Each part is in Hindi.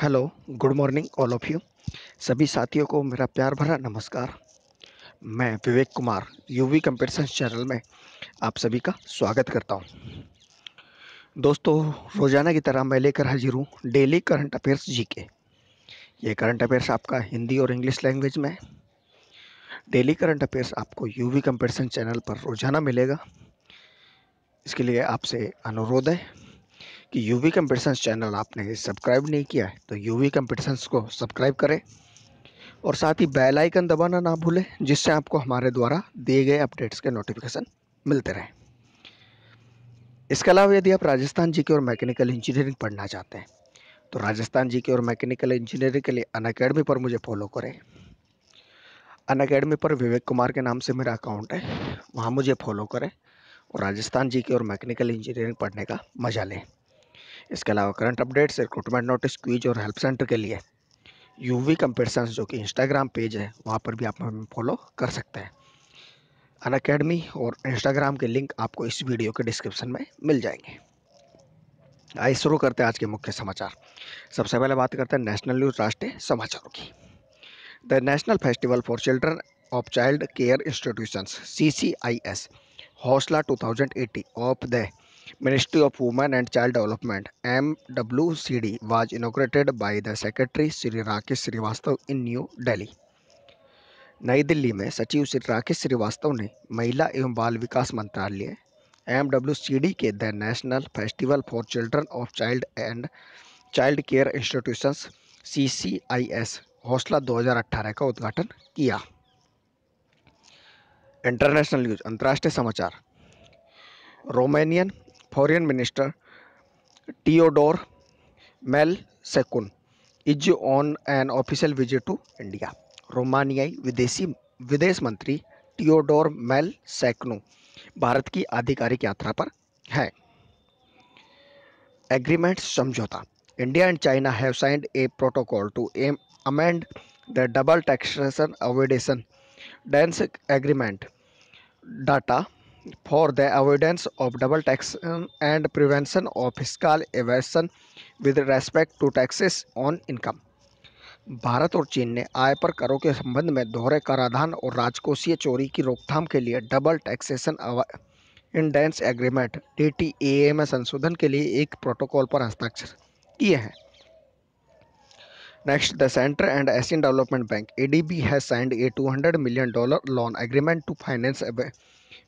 Hello good morning all of you सभी साथियों को मेरा प्यार भरा नमस्कार। मैं Vivek Kumar UV competition channel में आप सभी का स्वागत करता हूँ। दोस्तों, रोज़ाना की तरह मैं लेकर हाजिर हूँ डेली करंट अफेयर्स जीके ये करंट अफेयर्स आपका हिंदी और इंग्लिश लैंग्वेज में डेली करंट अफेयर्स आपको यूवी कंपटीशन चैनल पर रोज़ाना मिलेगा। इसके लिए आपसे अनुरोध है कि यूवी कंपटिशंस चैनल आपने सब्सक्राइब नहीं किया है तो यूवी कंपटिशंस को सब्सक्राइब करें और साथ ही बेल आइकन दबाना ना भूलें, जिससे आपको हमारे द्वारा दिए गए अपडेट्स के नोटिफिकेशन मिलते रहें। इसके अलावा यदि आप राजस्थान जी के और मैकेनिकल इंजीनियरिंग पढ़ना चाहते हैं तो राजस्थान जी के और मैकेनिकल इंजीनियरिंग के लिए अन पर मुझे फॉलो करें। अन अकेडमी पर विवेक कुमार के नाम से मेरा अकाउंट है, वहाँ मुझे फॉलो करें और राजस्थान जी के और मैकेनिकल इंजीनियरिंग पढ़ने का मज़ा लें। इसके अलावा current updates recruitment notice quiz और हेल्प सेंटर के लिए यूवी कंपेटिशन जो कि इंस्टाग्राम पेज है, वहाँ पर भी आप हमें फॉलो कर सकते हैं। अन अकेडमी और इंस्टाग्राम के लिंक आपको इस वीडियो के डिस्क्रिप्शन में मिल जाएँगे। आइए शुरू करते हैं आज के मुख्य समाचार। सबसे पहले बात करते हैं नेशनल न्यूज़ राष्ट्रीय समाचारों की। The national festival for children of child care institution C C I S Hausla two thousand eighteen of the Ministry of Women and Child Development MWCD was inaugurated by the Secretary Sri Rakesh Srivastava in New Delhi. नई दिल्ली में सचिव श्री राकेश श्रीवास्तव ने महिला एवं बाल विकास मंत्रालय एमडब्ल्यूसीडी के the national festival for children of child and child care institutions CCIS हौसला 2018 का उद्घाटन किया इंटरनेशनल न्यूज़ अंतर्राष्ट्रीय समाचार Romanian Foreign Minister, Theodore Melsekun is on an official visit to India. रोमानियाई विदेशी, विदेश मंत्री टियोडोर मेल सैकनो भारत की आधिकारिक यात्रा पर है एग्रीमेंट समझौता India and China have signed a protocol to am amend the double taxation avoidance agreement data for the avoidance of double tax and prevention of fiscal evasion with respect to taxes on income. Bharat और चीन ने आय पर करों के संबंध में दोहरे कराधान और राजकोषीय चोरी की रोकथाम के लिए डबल टैक्सेशन इंडेंस एग्रीमेंट डी में संशोधन के लिए एक प्रोटोकॉल पर हस्ताक्षर किए हैं next the centre and Asian Development Bank ADB D B has signed a two hundred million dollar loan agreement to finance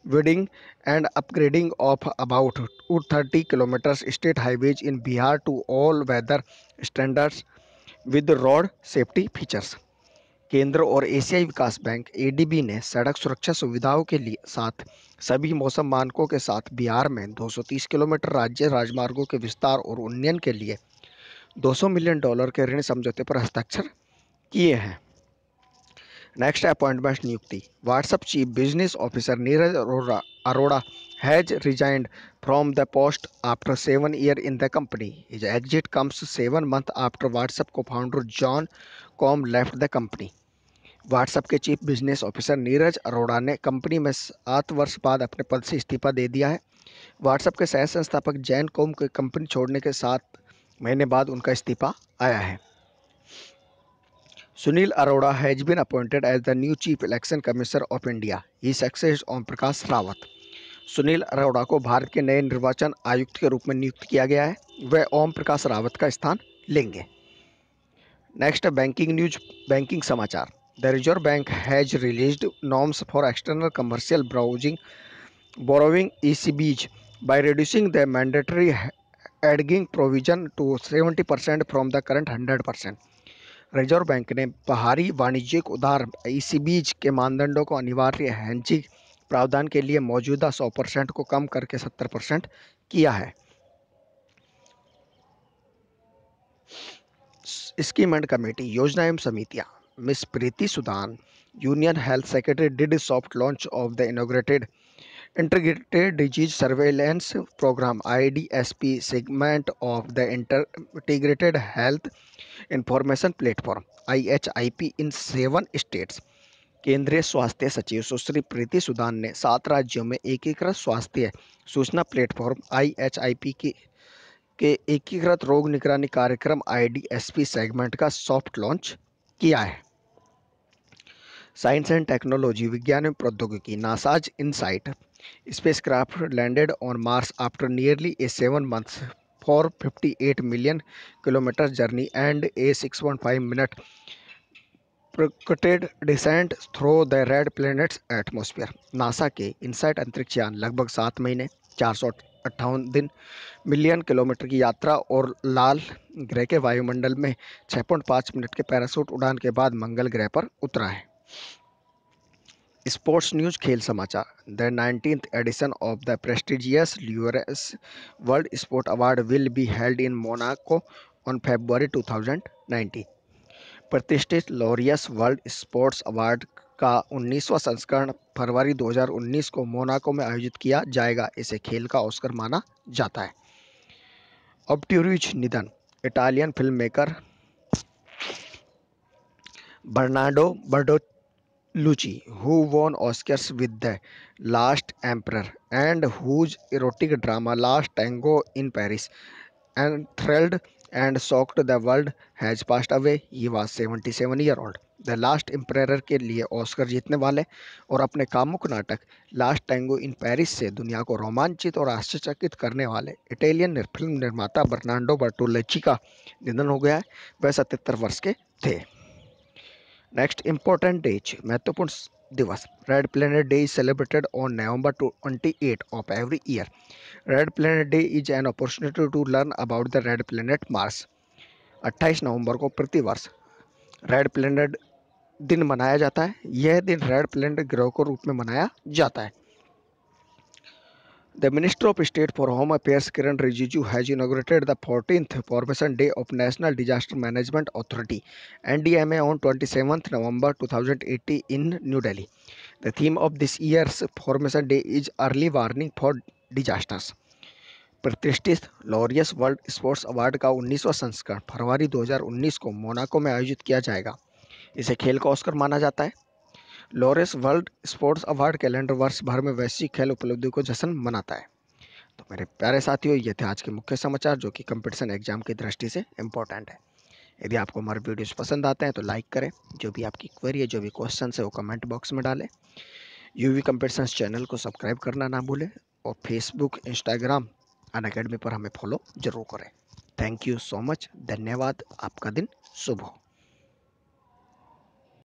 widening and upgrading of about 230 kilometers state highways in Bihar to all-weather standards with road safety features. केंद्र और एशियाई विकास बैंक एडीबी ने सड़क सुरक्षा सुविधाओं के लिए साथ सभी मौसम मानकों के साथ बिहार में 230 किलोमीटर राज्य राजमार्गों के विस्तार और उन्नयन के लिए 200 मिलियन डॉलर के ऋण समझौते पर हस्ताक्षर किए हैं नेक्स्ट अपॉइंटमेंट नियुक्ति WhatsApp chief business officer Neeraj Arora Arora has resigned from the post after seven year in the company is exit comes seven month after WhatsApp cofounder Jan Koum left the company WhatsApp के chief business officer Neeraj Arora ने कंपनी में सात वर्ष बाद अपने पद से इस्तीफा दे दिया है। व्हाट्सएप के सह संस्थापक जैन कॉम को कंपनी छोड़ने के सात महीने बाद उनका इस्तीफा आया है। Sunil Arora has been appointed as the new chief election commissioner of India he succeeds Om Prakash Rawat Sunil Arora को भारत के नए निर्वाचन आयुक्त के रूप में नियुक्त किया गया है। वह ओम प्रकाश रावत का स्थान लेंगे। नेक्स्ट बैंकिंग न्यूज़ बैंकिंग समाचार। The reserve bank has release norms for external commercial browsing borrowing E C B's by reducing the mandatory hedging provision to seventy percent from the current hundred percent reserve bank ने बाहरी वाणिज्यिक उधार ईसीबीज के मानदंडों को अनिवार्य हैंजिंग प्रावधान के लिए मौजूदा 100 परसेंट को कम करके 70 परसेंट किया है। स्कीम एंड कमेटी, योजना एवं समितियाँ, miss Preeti Sudan, union health secretary did soft launch of the integrated integrated disease surveillance program IDSP segment of the integrated health information platform IHIP in seven states केंद्रीय स्वास्थ्य सचिव सुश्री प्रीति सुदान ने सात राज्यों में एकीकृत स्वास्थ्य सूचना प्लेटफॉर्म आईएचआईपी की, के एकीकृत रोग निगरानी कार्यक्रम आईडीएसपी सेगमेंट का सॉफ्ट लॉन्च किया है। साइंस एंड टेक्नोलॉजी विज्ञान एवं प्रौद्योगिकी, NASA's InSight spacecraft landed on Mars after nearly a 7 months for 58 million kilometer journey and a 6.5 minute protracted descent through the red planet's atmosphere NASA के इनसाइट अंतरिक्ष यान लगभग सात महीने, चार सौ अट्ठावन दिन मिलियन किलोमीटर की यात्रा और लाल ग्रह के वायुमंडल में 6.5 मिनट के पैरासूट उड़ान के बाद मंगल ग्रह पर उतरा है। स्पोर्ट्स न्यूज़ खेल समाचार। The nineteen edition of the prestigious Laureus world sport award will be held in Monaco on February 2019 प्रतिष्ठित लॉरियस वर्ल्ड स्पोर्ट्स अवार्ड का 19वां संस्करण फरवरी 2019 को मोनाको में आयोजित किया जाएगा। इसे खेल का ऑस्कर माना जाता है। ऑब्ट्यूरिज निधन। Italian filmmaker Bernardo Bertolucci who won Oscars with The Last Emperor and whose erotic drama Last Tango in Paris enthralled and shocked the world has passed away. He was 77 year old. The last emperor के लिए ऑस्कर जीतने वाले और अपने कामुक नाटक लास्ट टैंगो इन पेरिस से दुनिया को रोमांचित और आश्चर्यचकित करने वाले इटालियन फ़िल्म निर्माता बर्नाडो बर्टोलेची का निधन हो गया है वह सतहत्तर वर्ष के थे नेक्स्ट इंपॉर्टेंट डेज़ महत्वपूर्ण दिवस red planet day is celebrated on November twenty eight of every year red planet day is an opportunity to learn about the red planet Mars 28 नवंबर को प्रतिवर्ष रेड प्लेनेट दिन मनाया जाता है। यह दिन रेड प्लेनेट ग्रह के रूप में मनाया जाता है। The Minister of State for Home Affairs Kiran Rijiju has inaugurated the 14th Formation Day of National Disaster Management Authority NDMA on 27th November 2018 in New Delhi. The theme of this year's Formation Day is Early Warning for Disasters. प्रतिष्ठित लॉरियस वर्ल्ड स्पोर्ट्स अवार्ड का 19वां संस्करण फरवरी 2019 को मोनाको में आयोजित किया जाएगा इसे खेल का ऑस्कर माना जाता है Laureus world sports award calendar वर्ष भर में वैश्विक खेल उपलब्धि को जश्न मनाता है। तो मेरे प्यारे साथियों, ये थे आज के मुख्य समाचार जो कि कंपटीशन एग्ज़ाम की दृष्टि से इम्पोर्टेंट है। यदि आपको हमारे वीडियोस पसंद आते हैं तो लाइक करें। जो भी आपकी क्वेरी है, जो भी क्वेश्चन है, वो कमेंट बॉक्स में डालें। यू वी चैनल को सब्सक्राइब करना ना भूलें और फेसबुक इंस्टाग्राम अन अकेडमी पर हमें फॉलो ज़रूर करें। थैंक यू सो मच धन्यवाद। आपका दिन शुभ हो।